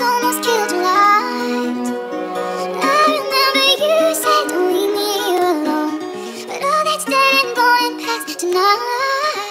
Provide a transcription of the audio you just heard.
almost killed I remember you said don't leave me alone. But all that's dead and going past tonight